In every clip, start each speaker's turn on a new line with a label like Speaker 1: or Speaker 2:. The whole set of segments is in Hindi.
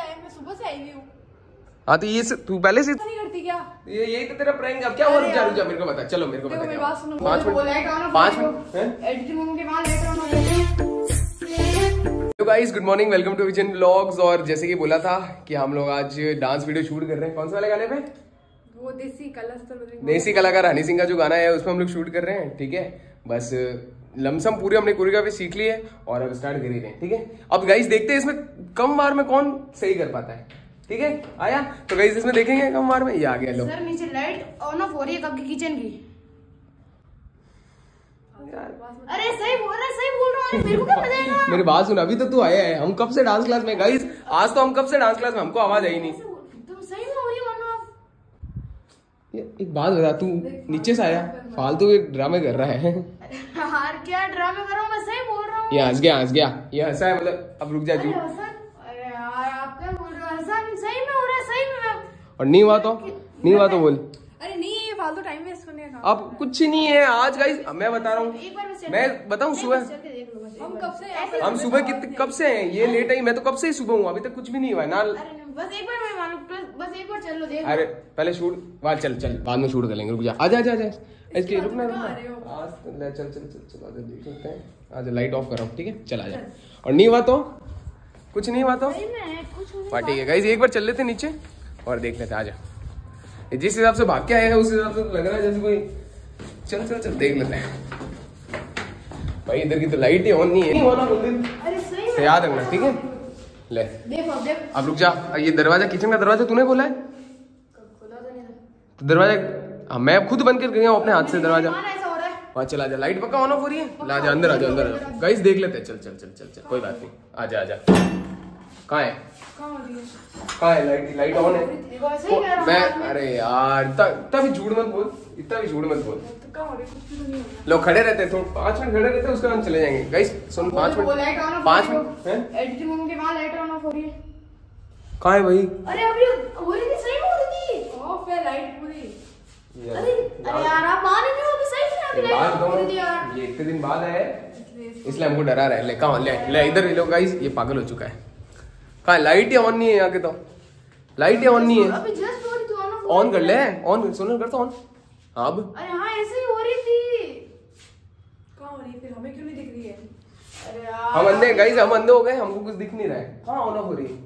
Speaker 1: से आई मैं सुबह से आई हुई हूँ।
Speaker 2: हाँ तो ये से- तू पहले से
Speaker 1: नहीं करती क्या?
Speaker 2: ये यही तो तेरा प्रैंक अब क्या हुआ? रुक जा रुक जा मेरे को बता। चलो मेरे को बता
Speaker 1: मेरी बात सुनो।
Speaker 2: पाँच मिनट। पाँच। मिनट
Speaker 3: एडिटिंग रूम के वहाँ on off
Speaker 2: guys good morning welcome to vision vlogs और जैसे कि बोला था कि हम लोग आज डांस वीडियो शूट कर रहे हैं। कौन से वाले गाने पे?
Speaker 1: वो देसी कलर्स तो
Speaker 2: देसी कलाकार हनी सिंह का जो गाना है उसमें हम लोग शूट कर रहे हैं ठीक है? बस लमसम पूरी हमने कोरियोग्राफी सीख ली है और अब स्टार्ट कर ही रहे हैं ठीक है? अब गाइस देखते हैं इसमें कम बार में कौन सही कर पाता है ठीक है? आया? तो गाइस इसमें देखेंगे कम बार में? ये आ गया लो।
Speaker 3: सर नीचे लाइट ऑन ऑफ़ हो रही है कब की किचन की? अरे सही बोल रहा है सही बोल रहा हूँ। मेरे को क्या पता है
Speaker 2: मेरी बात सुन अभी तो तू आया है। हम कब से डांस क्लास में गाइस आज तो हम कब से डांस क्लास में हमको आवाज़ आई नहीं
Speaker 3: तुम सही में हो रही ऑन ऑफ़
Speaker 2: ये एक बात बता तू नीचे से आया। फालतू के ड्रामे कर रहा है।
Speaker 3: यार क्या ड्रामे कर रहा हूँ? मैं सही बोल रहा हूँ।
Speaker 2: ये हंस गया हंस गया। ये हंसा है मतलब अब रुक जा
Speaker 3: हसन अरे यार आप क्या बोल रहे हो? हसन सही में हो रहा है सही में
Speaker 2: और नहीं हुआ तो? नहीं हुआ तो बोल।
Speaker 1: अरे नहीं ये फालतू टाइम वेस्ट करने का
Speaker 2: अब कुछ नहीं है आज गाइस मैं बता रहा हूँ।
Speaker 3: एक बार बस
Speaker 2: मैं बताऊँ सुबह?
Speaker 1: हम कब से
Speaker 2: हम सुबह कितने कब से हैं? ये लेट आई मैं तो कब से ही सुबह हूँ अभी तक कुछ भी नहीं हुआ है ना।
Speaker 3: अरे नहीं, बस एक बार मैं बस- बस एक बार चल देख
Speaker 2: अरे पहले शूट बाद चल चल बाद में शूट कर लेंगे रुक जा। आजा आजा आजा इसके रुकना रुकना
Speaker 1: आ?
Speaker 2: आज तो चल चल चल चल आजा देख सकते हैं। आजा लाइट ऑफ़ कर रहा हूँ ठीक है? चल आजा और नहीं हुआ तो? कुछ नहीं हुआ। तो ठीक है गाइस एक बार चल लेते नीचे और देख लेते आजा ये जिस हिसाब से भाग के आए हैं उस हिसाब से तो लग रहा है जैसे कोई चल चल चल देख लेते हैं। भाई इधर की तो लाइट ही ऑन नहीं है।
Speaker 3: अरे सही
Speaker 2: से याद रखना ठीक है? ले।
Speaker 3: देखो अब
Speaker 2: अब रुक जा। ये दरवाज़ा किचन का दरवाज़ा तूने खोला है?
Speaker 3: तो
Speaker 2: तो दरवाज़ा हाँ, मैं खुद बंद कर गया हूँ अपने हाथ से दरवाज़ा।
Speaker 3: कौन ऐसा हो रहा है।
Speaker 2: वहाँ चला जा। लाइट पक्का ऑन ऑफ़ हो रही है? ला जा अंदर आ जा अंदर आ जा। गाइस देख लेते हैं। चल चल चल चल चल। कोई बात नहीं। आ जा आ जा। कहाँ है?
Speaker 1: कहाँ है
Speaker 2: लाइट लाइट ऑन
Speaker 3: देखो हूँ
Speaker 2: मैं। अरे यार इतना इतना भी झूठ मत बोल। इतना भी झूठ मत बोल।
Speaker 1: तो हो है भी तो हो
Speaker 2: लोग खड़े रहते हैं थोड़ा पाँच मिनट खड़े रहते हैं उसके बाद चले जाएँगे। गाइस सुन पाँच मिनट। पाँच मिनट
Speaker 3: है। एडिटिंग रूम के वहाँ लाइट ऑन ऑफ़ हो रही है।
Speaker 2: कहाँ है भाई?
Speaker 3: अरे अभी हो रही थी सही हो रही थी।
Speaker 1: ऑफ़ है लाइट पूरी।
Speaker 3: अरे अरे यार आप मान ही नहीं हो अभी सही से अभी लाइट हो रही थी यार।
Speaker 2: ये इतने दिन बाद है। इसलिए हमको डरा रहा है। ले कहाँ ले ले इधर ये लो गाइस ये पागल हो चुका है। कहाँ लाइट ही ऑन नहीं है यहाँ के तो। लाइट ही ऑन नहीं है।
Speaker 3: अभी जस्ट हो रही थी ऑन
Speaker 2: कर ले ऑन सुन कर तो ऑन हाँ अब?
Speaker 3: अरे हाँ ऐसे ही हो रही थी।
Speaker 1: कहाँ हो रही है फिर? हमें क्यों नहीं दिख रही है?
Speaker 3: अरे यार
Speaker 2: हम अंधे गाइस हम अंधे हो गए हमको कुछ दिख नहीं रहा है। हाँ ऑन ऑफ़ हो रही है?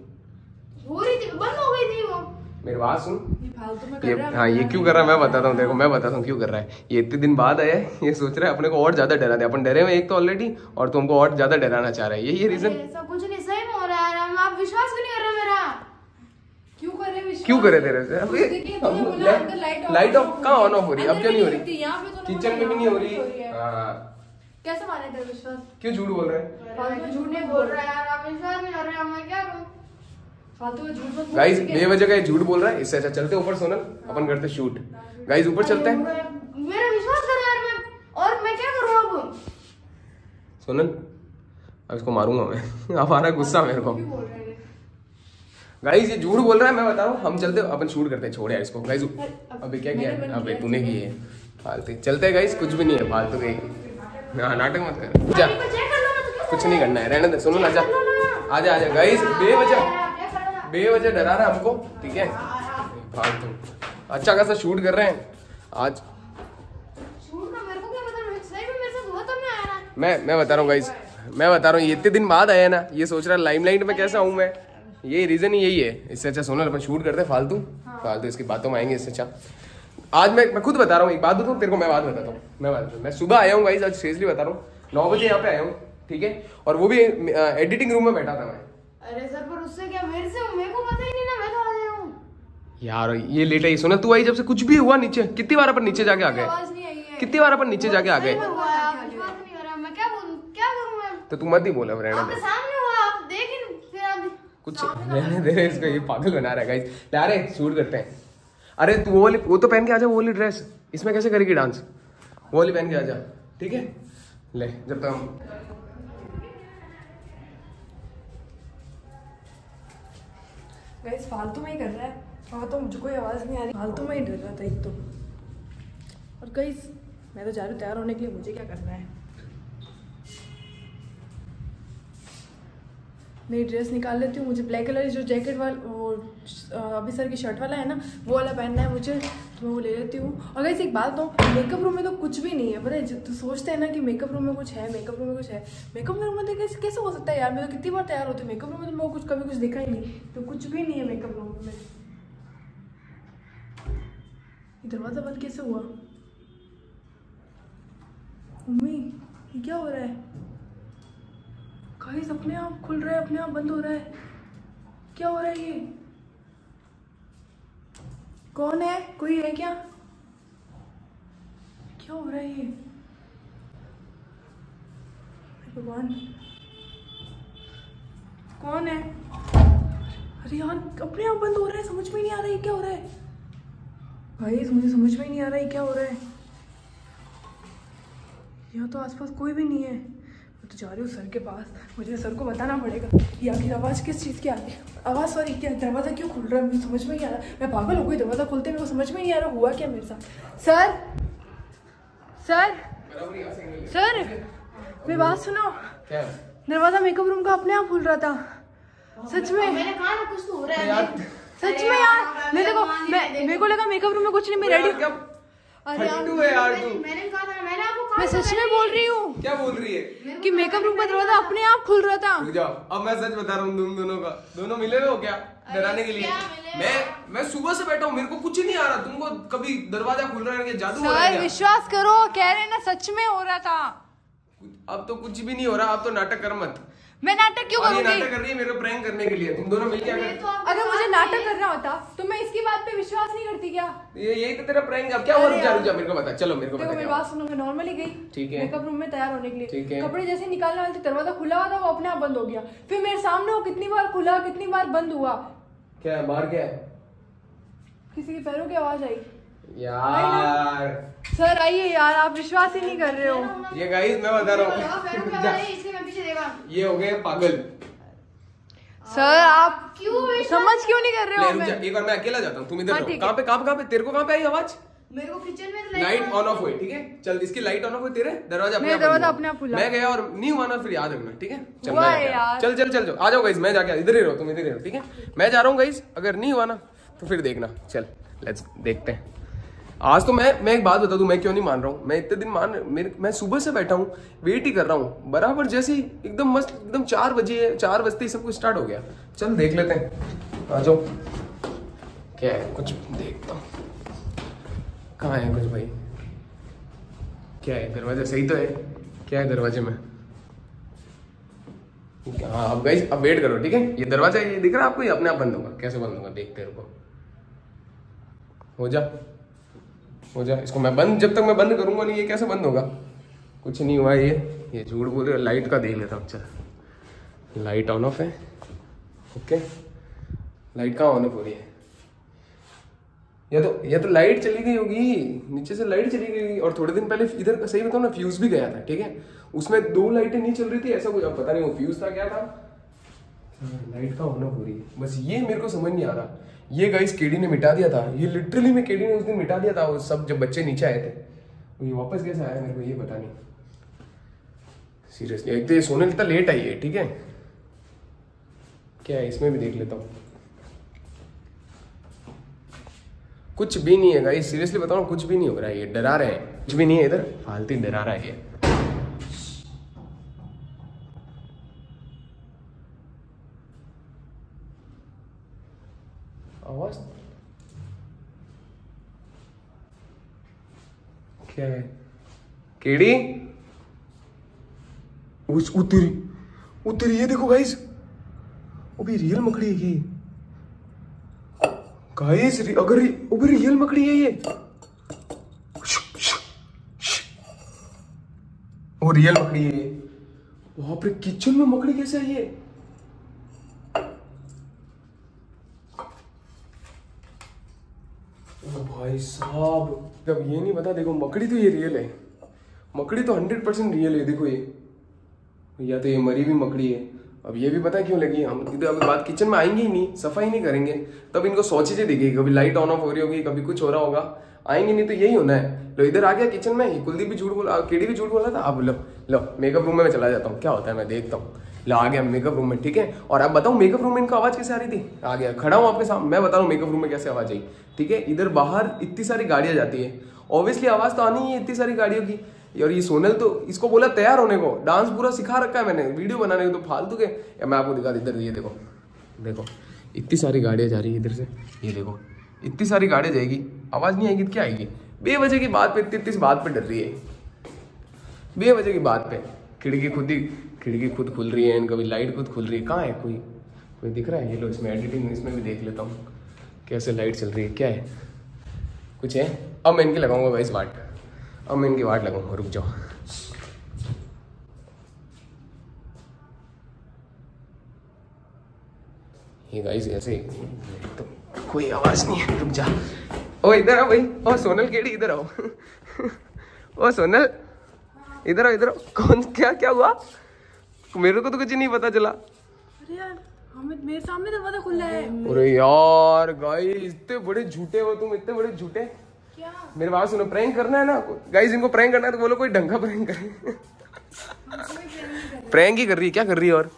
Speaker 3: हो रही थी बंद हो गई थी वो।
Speaker 2: मेरी बात सुन।
Speaker 1: ये फालतू में कर
Speaker 2: ये
Speaker 1: रहा है
Speaker 2: हाँ ये क्यों कर रहा है? मैं बताता हूँ देखो मैं बताता हूँ क्यों कर रहा है। ये इतने दिन बाद आया है ये सोच रहा है अपने को और ज़्यादा डरा दे अपन डरे हुए एक तो ऑलरेडी और तुमको और ज़्यादा डराना चाह रहा है। यही है रीजन
Speaker 3: ऐसा कुछ नहीं सही में हो रहा है आप विश्वास क्यों नहीं
Speaker 1: क्यों कर
Speaker 2: तेरे से?
Speaker 1: लाइट ऑफ़
Speaker 2: कहाँ ऑन ऑफ़ हो रही है? अब क्यों नहीं हो रही?
Speaker 1: तूने
Speaker 2: किचन में भी नहीं हो रही?
Speaker 1: है।
Speaker 2: हाँ
Speaker 1: कैसे माने तेरा विश्वास?
Speaker 2: क्यों झूठ बोल रहे हैं?
Speaker 3: झूठ नहीं बोल। रहा यार आप विश्वास नहीं कर रहे हैं? मैं क्या करूँ
Speaker 2: गाइस बेवजह का ये झूठ बोल रहा है? इससे अच्छा चलते ऊपर सोनल। अपन करते शूट गाइस ऊपर चलते हैं।
Speaker 3: मेरा विश्वास करो यार मैं। और मैं क्या करूँ अब?
Speaker 2: सोनल अब इसको मारूँगा मैं। अब आ रहा है गुस्सा मेरे को। गाइस ये झूठ बोल रहा है मैं बता रहा हूँ हम चलते अपन शूट करते हैं छोड़ यार इसको। गाइस अबे क्या किया?
Speaker 1: मैंने
Speaker 2: अबे तूने की है फालतू। चलते हैं गाइस कुछ भी नहीं है फालतू के। हाँ नाटक मत कर। जा। कुछ नहीं करना है रहने दे सुनो ना जा। आजा आजा गाइस बेवजह। बेवजह डरा रहा है हमको ठीक है? फालतू। अच्छा खासा शूट कर रहे हैं। आज
Speaker 3: में तो मैं
Speaker 2: मैं बता रहा हूँ गाइस मैं बता रहा हूँ इतने दिन बाद आया ना ये सोच रहा है लाइमलाइट में कैसा हूँ मैं? ये रीजन ही यही है। इससे अच्छा सोनल अपन शूट करते हैं फालतू। फालतू इसकी बातों में आएँगे इससे अच्छा। आज मैं मैं खुद बता रहा हूँ एक बात बताऊँ तेरे को मैं बात बताता हूँ। मैं बात मैं सुबह आया हूँ गाइस आज सीरियसली बता रहा हूँ। नौ बजे यहाँ पे आया हूँ ठीक है? और वो भी एडिटिंग रूम में बैठा था मैं।
Speaker 3: अरे सर पर उससे क्या मेरे से मेरे को पता ही नहीं ना मैं तो आ गया हूँ?
Speaker 2: यार ये लेट आई सोना तू आई जब से कुछ भी हुआ नीचे। कितनी बार अपन नीचे जाके आ गए? कितनी बार अपन नीचे जाके आ गए? तो तू मत ही बोला रहने
Speaker 3: आपके
Speaker 2: दे
Speaker 3: सामने हुआ आप देख ही नहीं- फिर आप
Speaker 2: कुछ रहने दे रहे इसको ये पागल बना रहा है ले रहे शूट करते हैं। अरे, तू वो वाली, वो तो पहन के आ जा, वो वाली ड्रेस इसमें कैसे करेगी डांस वो वाली पहन के आ जा, ठीक है? ले, जब तक हम
Speaker 1: फालतू में ही कर रहा है। और तो मुझे कोई आवाज़ नहीं आ रही। फालतू में ही डर रहा था एक तो। और गाइस मैं तो जा रही हूँ, तैयार होने के लिए मुझे क्या करना है? नई ड्रेस निकाल लेती हूँ, मुझे ब्लैक कलर जो जैकेट वाला, वो अभी सर की शर्ट वाला है ना, वो वाला पहनना है मुझे तो मैं वो ले लेती हूँ। और वैसे एक बात तो मेकअप रूम में तो कुछ भी नहीं है, पता है? तो सोचते हैं ना कि मेकअप रूम में कुछ है मेकअप रूम में कुछ है मेकअप रूम में तो कैसे कैसे हो सकता है यार? मैं तो कितनी बार तैयार होती हूँ मेकअप रूम में तो मैं कुछ, कभी कुछ दिखा ही नहीं तो कुछ भी नहीं है मेकअप रूम में। दरवाज़ा बंद कैसे हुआ? मम्मी क्या हो रहा है? गाइस अपने आप खुल रहा है, अपने आप बंद हो रहा है। क्या हो रहा है ये? कौन है? कोई है क्या? क्या हो रहा है ये? भगवान। कौन है? अरे यार, अपने आप बंद हो रहा है, समझ में नहीं आ रहा है, क्या हो रहा है? भाई मुझे समझ में नहीं आ रहा है, क्या हो रहा है? यहाँ तो आसपास कोई भी नहीं है। मैं तो जा रही हूँ सर के पास। मुझे सर को बताना पड़ेगा कि आखिर आवाज़ किस चीज़ की आ रही है। आवाज़ सॉरी क्या दरवाज़ा क्यों खुल रहा है? मुझे समझ में नहीं आ रहा। मैं पागल हो गई दरवाज़ा खुलते मेरे को समझ में नहीं आ रहा हुआ क्या मेरे साथ। सर सर सर मेरी बात सुनो। दरवाज़ा मेकअप रूम का अपने आप खुल रहा था। सच में।
Speaker 3: मैंने कहा ना कुछ तो हो रहा है
Speaker 1: सच में यार मैं देखो मैं मेरे को लगा मेकअप रूम में कुछ नहीं मैं रेडी मैं
Speaker 3: था
Speaker 1: सच में बोल रही हूँ।
Speaker 2: क्या बोल रही है?
Speaker 1: कि मेकअप रूम का दरवाज़ा अपने आप खुल रहा था।
Speaker 2: जाओ अब मैं सच बता रहा हूँ तुम दोनों का दोनों मिले हुए हो क्या डराने के लिए? मैं मैं सुबह से बैठा हूँ मेरे को कुछ नहीं आ रहा। तुमको कभी दरवाज़ा खुल रहा है जादू हो रहा है
Speaker 1: विश्वास करो कह रहे ना सच में हो रहा था।
Speaker 2: अब तो कुछ भी नहीं हो रहा अब तो नाटक कर मत।
Speaker 1: मैं नाटक क्यों करूँगी?
Speaker 2: नाटक कर रही है मेरे को प्रैंक करने के लिए। तुम दोनों मिलके अगर
Speaker 3: तो
Speaker 1: अगर मुझे नाटक करना होता तो मैं इसकी बात पे विश्वास नहीं करती क्या?
Speaker 2: ये यही तो तेरा प्रैंक अब क्या हुआ? रुक जा रुक जा मेरे को बता। चलो मेरे को बता
Speaker 1: मेरी बात सुनो मैं नॉर्मली गई।
Speaker 2: ठीक है।
Speaker 1: मेकअप रूम में तैयार होने के लिए।
Speaker 2: ठीक है।
Speaker 1: कपड़े जैसे निकालने वाले थे दरवाज़ा खुला हुआ था वो अपने आप बंद हो गया। फिर मेरे सामने वो कितनी बार खुला कितनी बार बंद हुआ।
Speaker 2: क्या है? बाहर क्या है?
Speaker 1: किसी के पैरों की आवाज़ आई।
Speaker 2: यार।
Speaker 1: सर आइए यार आप विश्वास ही नहीं कर रहे हो।
Speaker 2: ये गाइस मैं बता रहा हूँ। ये हो गए पागल।
Speaker 1: सर आप
Speaker 3: क्यों
Speaker 1: समझ क्यों नहीं कर रहे हो
Speaker 2: एक बार मैं अकेला जाता हूँ तुम इधर
Speaker 1: हाँ।
Speaker 2: कहाँ पे कहाँ पे कहाँ पे? तेरे को कहाँ पे आई आवाज़?
Speaker 3: मेरे को किचन में
Speaker 2: लाइट ऑन ऑफ़ हुई ठीक है? चल इसकी लाइट ऑन ऑफ़ हुई तेरे? दरवाज़ा अपने
Speaker 1: दरवाज़ा अपने आप खुला।
Speaker 2: मैं गया और नहीं हुआ ना फिर याद रखना ठीक है? चल मैं। चल चल चल जाओ आ जाओ गाइस मैं जाके इधर ही रहो तुम इधर ही रहो ठीक है? मैं जा रहा हूँ गाइस अगर नहीं हुआ ना तो फिर देखना। चल लेट्स देखते हैं। आज तो मैं मैं एक बात बता दूँ, मैं क्यों नहीं मान रहा हूँ? मैं इतने दिन मान, मेरे, मैं सुबह से बैठा हूँ वेट ही कर रहा हूँ। बराबर जैसे ही एकदम मस्त, एकदम चार बजे, चार बजते ही सब कुछ स्टार्ट हो गया। चल, देख लेते हैं। आ जाओ। क्या है? कुछ देखता हूँ। कहाँ है कुछ भाई? क्या है? दरवाज़ा सही तो है? क्या है दरवाजे में? हाँ अब गाइस अब वेट करो, ठीक है? ये दरवाज़ा, ये दिख रहा है आपको? ये अपने आप बंद होगा। कैसे बंद होगा? देखते हो जा। हो जा इसको मैं बंद जब तक मैं बंद करूँगा नहीं ये कैसे बंद होगा? कुछ नहीं हुआ ये। ये झूठ बोल रहे लाइट का देख लेता हूँ चल। लाइट ऑन ऑफ़ है। ओके लाइट कहाँ ऑन ऑफ़ हो रही है? या तो या तो लाइट चली गई होगी। नीचे से लाइट चली गई और थोड़े दिन पहले इधर सही बताऊँ ना फ्यूज भी गया था ठीक है? उसमें दो लाइटें नहीं चल रही थी ऐसा कुछ अब पता नहीं वो फ्यूज था क्या था। लाइट का ऑन ऑफ़ हो रही है? बस ये मेरे को समझ नहीं आ रहा। ये गाइस केडी ने मिटा दिया था। ये लिटरली में केडी ने उस दिन मिटा दिया था, वो सब जब बच्चे नीचे आए थे। ये वापस कैसे आया मेरे को ये पता नहीं। सीरियसली एक तो ये सोने लगता लेट आई है, ठीक है? क्या है, इसमें भी देख लेता हूँ। कुछ भी नहीं है गाइस सीरियसली बताओ कुछ भी नहीं हो रहा है, ये डरा रहे हैं। कुछ भी नहीं है इधर, फालतू डरा रहा है ये। क्या है? केड़ी? उस उतरी। उतरी ये देखो गाइस वो भी रियल मकड़ी है ये। गाइस अगर ये- वो भी रियल मकड़ी है ये। वो रियल मकड़ी है ये। वहाँ पर किचन में मकड़ी कैसे आई है ये ओ भाई साहब, जब ये नहीं पता, देखो, मकड़ी तो ये रियल है। मकड़ी तो हंड्रेड परसेंट रियल है, देखो ये। या तो ये मरी भी मकड़ी है। अब ये भी पता क्यों लगी? हम इधर अभी बात किचन में आएँगे ही नहीं, सफ़ाई नहीं करेंगे। तब इनको सौ चीज़ें दिखेगी, कभी लाइट ऑन ऑफ़ हो रही होगी, कभी कुछ हो रहा होगा। आएँगे नहीं तो यही होना है। लो, इधर आ गया किचन में कुलदीप भी झूठ बोला केडी भी झूठ बोला था? अब लो लो मेकअप रूम में मैं चला जाता हूँ। क्या होता है? मैं देखता हूँ। ला आ गया मेकअप रूम में, ठीक है? और आप बताओ मेकअप रूम में इनको आवाज़ कैसे आ रही थी? आ गया, खड़ा हूँ आपके सामने, मैं बता रहा हूँ मेकअप रूम में कैसे आवाज़ आई, ठीक है? इधर बाहर इतनी सारी गाड़ियाँ जाती है ऑब्वियसली आवाज़ तो आनी है इतनी सारी गाड़ियों की। और ये सोनल तो इसको बोला तैयार होने को डांस पूरा सिखा रखा है मैंने वीडियो बनाने को तो फालतू के। या मैं आपको दिखा इधर, ये देखो देखो, इतनी सारी गाड़ियाँ जा रही है इधर से, ये देखो, इतनी सारी गाड़ियाँ जाएगी, आवाज़ नहीं आएगी तो क्या आएगी? बेवजह की बात पे इतनी इतनी बात पे डर रही है बेवजह की बात पे, खिड़की खुद ही खिड़की खुद खुल रही है, कभी लाइट खुद खुल रही है। कहाँ है कोई? कोई दिख रहा है? ये लो, इसमें एडिटिंग इसमें भी देख लेता हूँ। कैसे लाइट चल रही है, क्या है? कुछ है? अब मैं इनकी लगाऊँगा भाई इस वाट अब मैं इनकी वाट लगाऊँगा, रुक जाओ। ये गाइस ऐसे तो कोई आवाज़ नहीं है, रुक जा। ओ, इधर आओ भाई। ओ, सोनल केड़ी, इधर आओ। ओ, सोनल। इधर आओ इधर आओ। कौन, क्या क्या हुआ? मेरे को तो कुछ नहीं पता चला।
Speaker 1: अरे यार मेरे सामने दरवाज़ा खुला है।
Speaker 2: अरे यार गाइस इतने बड़े झूठे हो तुम इतने बड़े झूठे।
Speaker 1: क्या?
Speaker 2: मेरे बात सुनो प्रैंक करना है ना? गाइस इनको प्रैंक करना है तो बोलो कोई ढंग का प्रैंक करे। प्रैंक ही कर रही है क्या कर रही है और?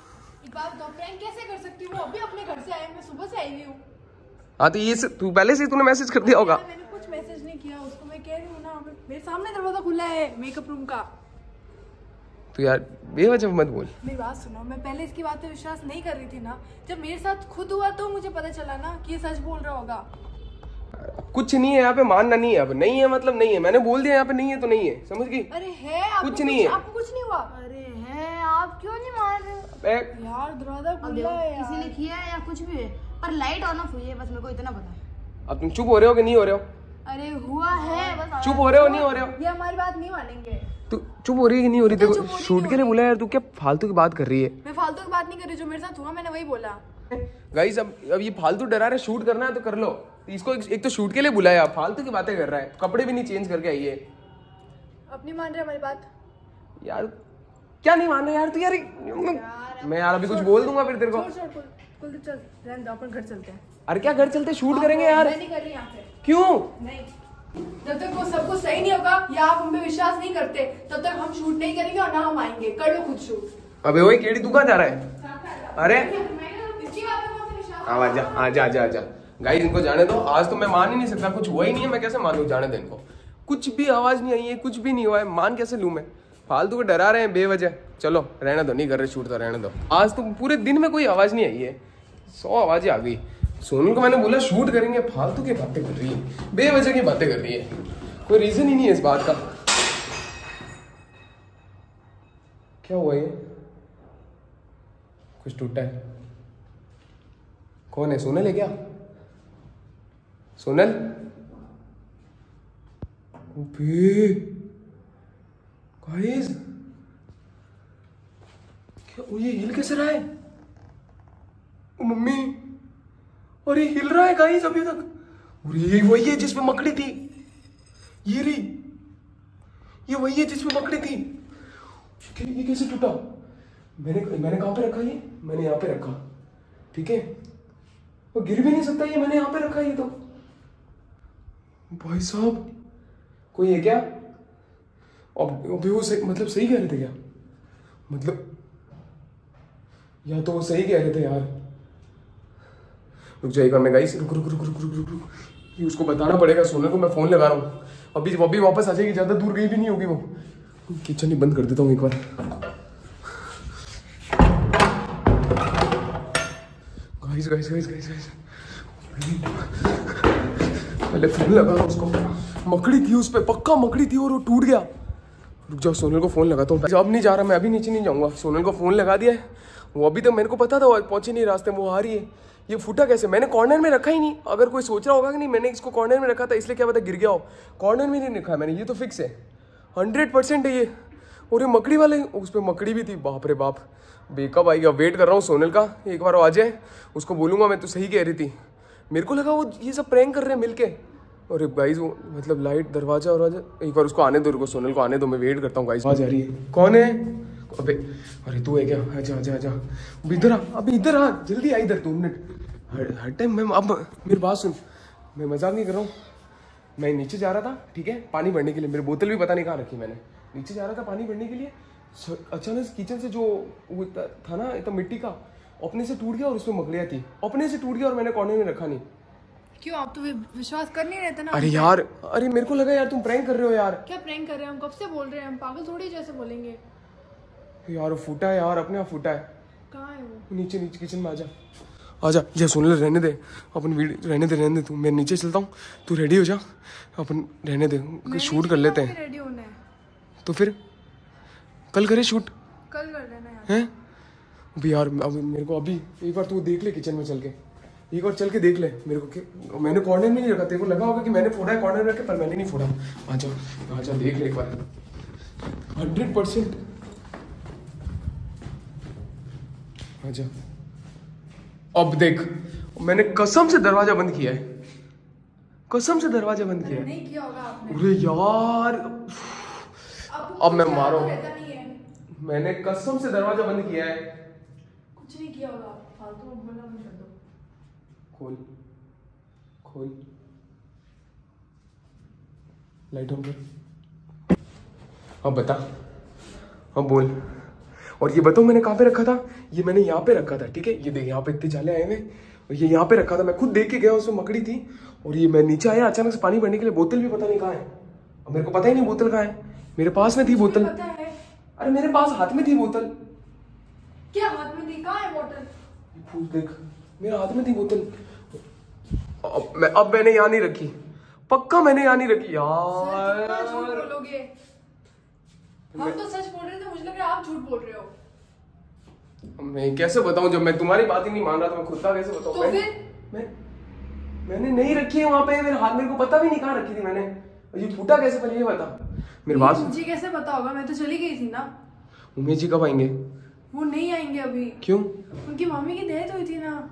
Speaker 1: हूँ?
Speaker 2: तो ये तू पहले से तूने मैसेज कर दिया होगा।
Speaker 1: मैंने कुछ मैसेज नहीं किया उसको मैं कह रही हूँ ना मेरे सामने दरवाज़ा खुला है मेकअप रूम का।
Speaker 2: तू यार बेवजह मत बोल।
Speaker 1: मेरी बात सुनो मैं पहले इसकी बात पे विश्वास नहीं कर रही थी ना। जब मेरे साथ खुद हुआ तो मुझे पता चला ना कि ये सच बोल रहा होगा।
Speaker 2: कुछ नहीं है यहाँ पे मानना नहीं है अब। नहीं है मतलब नहीं है। मैंने बोल दिया यहाँ पे नहीं है तो नहीं है। समझ गई?
Speaker 1: अरे है आपको
Speaker 2: कुछ नहीं है।
Speaker 1: आपको कुछ नहीं हुआ?
Speaker 3: अरे है आप क्यों नहीं मान रहे हो?
Speaker 2: अबे,
Speaker 1: यार दरवाज़ा खुला है यार।
Speaker 3: किसी ने किया है या कुछ भी है पर लाइट ऑन ऑफ़ हुई है बस मेरे को इतना पता है।
Speaker 2: अब तुम चुप हो रहे हो कि नहीं हो रहे हो?
Speaker 3: अरे हुआ है बस
Speaker 2: चुप हो रहे हो नहीं हो रहे हो?
Speaker 1: ये हमारी बात नहीं मानेंगे।
Speaker 2: तू चुप हो रही है कि नहीं हो रही? देखो शूट के लिए बोला यार तू क्या फालतू की बात कर रही है?
Speaker 1: मैं फालतू की बात नहीं कर रही जो मेरे साथ हुआ मैंने वही बोला।
Speaker 2: गाइस अब अब ये फालतू डरा रहे शूट करना है तो कर लो। इसको एक, एक तो शूट के लिए बुलाया फालतू की बातें कर रहा है। कपड़े भी नहीं चेंज करके आई है।
Speaker 1: अब नहीं मान रहे हमारी बात?
Speaker 2: यार क्या नहीं मानना यार तू यार? मैं यार अभी कुछ बोल दूँगा फिर तेरे को।
Speaker 1: छोड़ छोड़ कुल कुल चल रहने दो अपन घर चलते हैं।
Speaker 2: अरे क्या घर चलते शूट करेंगे यार।
Speaker 1: मैं नहीं कर रही यहाँ पे।
Speaker 2: क्यों?
Speaker 1: नहीं। जब तक वो सब कुछ सही नहीं होगा या आप हम पे विश्वास नहीं करते तब तक हम शूट नहीं करेंगे और ना हम आएँगे। कर लो खुद शूट।
Speaker 2: अबे वही केड़ी तू कहाँ जा रहा है? अरे। आजा आजा आजा आजा गाइस इनको जाने दो। आज तो मैं मान ही नहीं सकता। कुछ हुआ ही नहीं है मैं कैसे मानूं जाने दो इनको? कुछ भी आवाज़ नहीं आई है कुछ भी नहीं हुआ है। मान कैसे लूँ मैं? फालतू को डरा रहे हैं बेवजह। चलो रहने दो नहीं कर रहे शूट तो रहने दो। आज तो पूरे दिन में कोई आवाज़ नहीं आई है। सौ आवाज़ें आ गई। सोनू को मैंने बोला, शूट करेंगे, फालतू की बातें कर रही है। बेवजह की बातें कर रही है। कोई रीजन ही नहीं है इस बात का। क्या हुआ ये? कुछ टूटा है। कौन है? सोनल है क्या? सोनल? गाइस क्या ये हिल कैसे रहा है? मम्मी। और ये हिल रहा है गाइस अभी तक। और ये वही है जिसमें मकड़ी थी। ये रही। ये वही है जिसमें मकड़ी थी। ये कैसे टूटा? मैंने मैंने कहाँ पे रखा ये? मैंने यहाँ पे रखा। ठीक है? वो गिर भी नहीं सकता ये, मैंने यहाँ पे रखा ये तो। भाई साहब, कोई है क्या? अब अभी वो सही मतलब सही कह रहे थे क्या? मतलब या तो वो सही कह रहे थे यार। रुक जाइएगा मैं गाइस रुक रुक रुक रुक रुक रुक रुक। उसको बताना पड़ेगा सोने को, मैं फ़ोन लगा रहा हूँ। अभी अभी वापस आ जाएगी, ज़्यादा दूर गई भी नहीं होगी वो। किचन ही बंद कर देता हूँ एक बार। Guys guys guys guys guys पहले फ़ोन लगा उसको। मकड़ी थी उस पे, पक्का मकड़ी थी और वो टूट गया। रुक जाओ, सोनल को फ़ोन लगाता हूँ। अब नहीं जा रहा, मैं अभी नीचे नहीं जाऊँगा। सोनल को फ़ोन लगा दिया है। वो अभी तक मेरे को पता था वो पहुँचे नहीं रास्ते में वो आ रही है। ये फूटा कैसे? मैंने कॉर्नर में रखा ही नहीं। अगर कोई सोच रहा होगा कि नहीं मैंने इसको कॉर्नर में रखा था इसलिए क्या पता गिर गया हो। कॉर्नर में नहीं रखा है मैंने ये तो फिक्स है। हंड्रेड परसेंट है ये। और ये मकड़ी वाले उस पर मकड़ी भी थी। बाप रे बाप। बेकअप आएगा वेट कर रहा हूँ सोनल का। एक बार वो आ जाए उसको बोलूँगा मैं तो सही कह रही थी। मेरे को लगा वो ये सब प्रैंक कर रहे हैं मिलके। और गाइज़ वो मतलब लाइट दरवाज़ा और एक बार उसको आने दो रुको सोनल को आने दो मैं वेट करता हूँ गाइज़ आ रही है। कौन है? अबे अरे तू है क्या? आजा आजा आजा अब इधर आ अभी इधर आ जल्दी आ इधर दो मिनट। हर हर टाइम मैं अब मेरी बात सुन। मैं मज़ाक नहीं कर रहा हूँ। मैं नीचे जा रहा था ठीक है? पानी भरने के लिए। मेरी बोतल भी पता नहीं कहाँ रखी मैंने। नीचे जा रहा था पानी भरने के लिए। अचानक किचन से जो वो था ना इतना मिट्टी का अपने से टूट गया और उसमें मकड़िया थी। अपने से टूट गया और मैंने कॉर्नर में रखा नहीं।
Speaker 1: क्यों? आप तो विश्वास कर नहीं रहते ना?
Speaker 2: अरे यार अरे मेरे को लगा यार तुम प्रैंक कर रहे हो यार।
Speaker 1: क्या प्रैंक कर रहे हैं? हम कब से बोल रहे हैं? हम पागल थोड़ी जैसे बोलेंगे।
Speaker 2: यार वो फूटा है यार अपने आप फूटा है।
Speaker 1: कहाँ है वो?
Speaker 2: नीचे नीचे किचन में आजा आजा जा सुन ले रहने दे। अपन वीडियो रहने दे रहने दे तू। मैं नीचे चलता हूँ। तू रेडी हो जा। अपन रहने दे। शूट कर लेते हैं।
Speaker 1: रेडी होना है।
Speaker 2: तो फिर कल करे शूट
Speaker 1: कल कर लेना यार।
Speaker 2: हैं? अभी यार अब मेरे को अभी एक बार तू देख ले किचन में चल के। एक बार चल के देख ले मेरे को कि मैंने कॉर्नर में नहीं रखा। तेरे को लगा होगा कि मैंने फोड़ा है कॉर्नर में रखे पर मैंने नहीं फोड़ा। आजा आजा देख ले एक बार। हंड्रेड परसेंट आजा अब देख मैंने कसम से दरवाज़ा बंद किया है। कसम से दरवाज़ा बंद किया है।
Speaker 1: नहीं किया होगा आपने।
Speaker 2: अरे यार अब मैं मारो।
Speaker 1: नहीं
Speaker 2: मैंने कसम से दरवाज़ा बंद किया है।
Speaker 1: कुछ नहीं किया होगा। फालतू में बोलना बंद कर दो।
Speaker 2: खोल खोल। लाइट ऑन कर। अब बता। अब बोल। और ये बताओ मैंने कहाँ पे रखा था? ये मैंने यहाँ पे रखा था ठीक है? ये देख यहाँ पे इतने जाले आए हुए और ये यहाँ पे रखा था मैं खुद देख के गया उसमें मकड़ी थी। और ये मैं नीचे आया अचानक से पानी भरने के लिए बोतल भी पता नहीं कहाँ है। अब मेरे को पता ही नहीं बोतल कहाँ है। मेरे पास में थी बोतल। अरे मेरे पास हाथ में थी बोतल।
Speaker 1: क्या हाथ में थी? कहाँ है बॉटल
Speaker 2: ये फूल देख मेरे हाथ में थी बोतल। अब मैं अब मैंने यहाँ नहीं रखी। पक्का मैंने यहाँ नहीं रखी। यार।
Speaker 1: हम तो सच बोल रहे थे मुझे लग रहा है आप झूठ बोल रहे हो।
Speaker 2: मैं कैसे बताऊँ जब मैं तुम्हारी बात ही नहीं मान रहा तो मैं खुद का कैसे बताऊँ?
Speaker 1: तो
Speaker 2: मैं,
Speaker 1: फिर?
Speaker 2: मैं मैंने नहीं रखी है वहाँ पे मेरे हाथ मेरे को पता भी नहीं कहाँ रखी थी मैंने। ये फूटा कैसे पहले ये बता। मेरे पास
Speaker 1: मुझे कैसे पता होगा? मैं तो चली गई थी ना।
Speaker 2: उमेश जी कब आएँगे?
Speaker 1: वो नहीं आएँगे अभी।
Speaker 2: क्यों?
Speaker 1: उनकी मम्मी की डेथ हुई थी ना।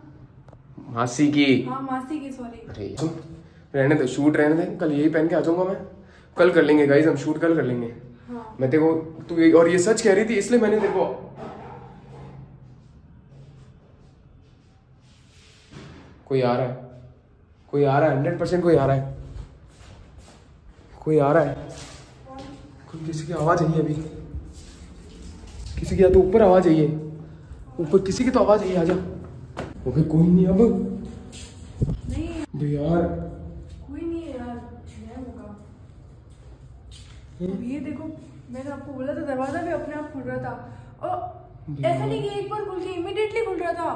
Speaker 2: मासी की।
Speaker 1: हाँ मासी की सॉरी
Speaker 2: अरे रहने दे शूट रहने दे। कल यही पहन के आ जाऊँगा मैं। कल कर लेंगे गाइज़ हम शूट कल कर लेंगे।
Speaker 1: हाँ।
Speaker 2: मैं को तू और ये सच कह रही थी इसलिए मैंने को कोई आ रहा है। कोई आ रहा है हंड्रेड परसेंट कोई आ रहा है। कोई आ रहा है। कोई किसी की आवाज़ आई है अभी? किसी की या तो ऊपर आवाज़ आई है। ऊपर किसी की तो आवाज़ आई है आजा। वो भी कोई नहीं अब।
Speaker 1: नहीं।
Speaker 2: यार
Speaker 1: कोई नहीं है यार मैं होगा अब ये देखो मैंने आपको बोला था दरवाज़ा भी अपने आप खुल रहा था। और ऐसा नहीं कि एक बार खुल के इमीडिएटली खुल रहा था।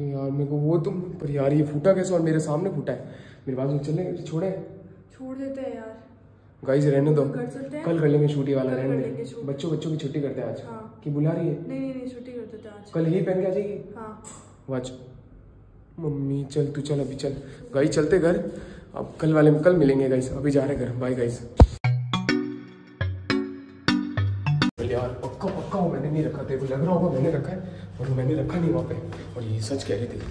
Speaker 2: यार मेरे को वो तुम पर यार ये फूटा कैसे और मेरे सामने फूटा है? मेरे पास में चले छोड़े।
Speaker 1: छोड़ देते हैं यार।
Speaker 2: गाइस रहने दो।
Speaker 1: हैं?
Speaker 2: कल कर लेंगे छुट्टी वाला रहने दे। बच्चों बच्चों की छुट्टी करते हैं आज।
Speaker 1: हाँ।
Speaker 2: कि बुला रही है?
Speaker 1: नहीं नहीं छुट्टी कर देते हैं आज।
Speaker 2: कल ही पहन के आ जाएगी?
Speaker 1: हाँ।
Speaker 2: वाच मम्मी चल तू चल अभी चल। गाइस चलते घर। अब कल वाले में कल मिलेंगे गाइस अभी जा रहे हैं घर। बाय गाइस नहीं रखा तेरे को लग रहा होगा, मैंने रखा है, और मैंने रखा नहीं वहाँ पे। और ये सच कह रहे थी।